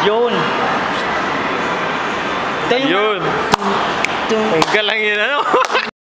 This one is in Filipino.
Yun. Ito yung... Yun. Ang galang yun, ano?